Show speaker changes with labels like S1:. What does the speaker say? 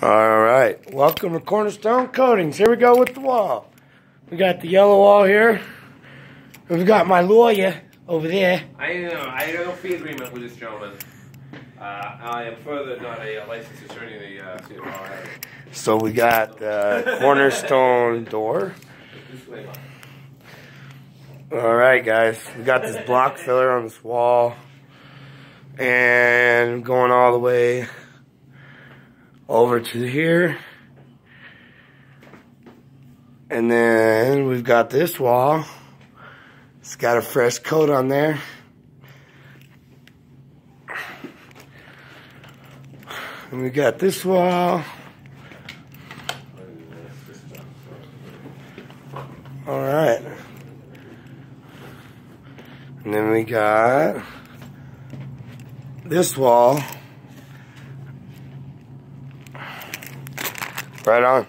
S1: All right, welcome to Cornerstone Coatings. Here we go with the wall. We got the yellow wall here. We've got my lawyer over there.
S2: I know. I have no fee agreement with this gentleman. Uh, I am further not a uh, licensed attorney in the uh, state.
S1: So we got the cornerstone door. All right, guys, we got this block filler on this wall, and going all the way over to here. And then we've got this wall. It's got a fresh coat on there. And we got this wall. All right. And then we got this wall. Right on.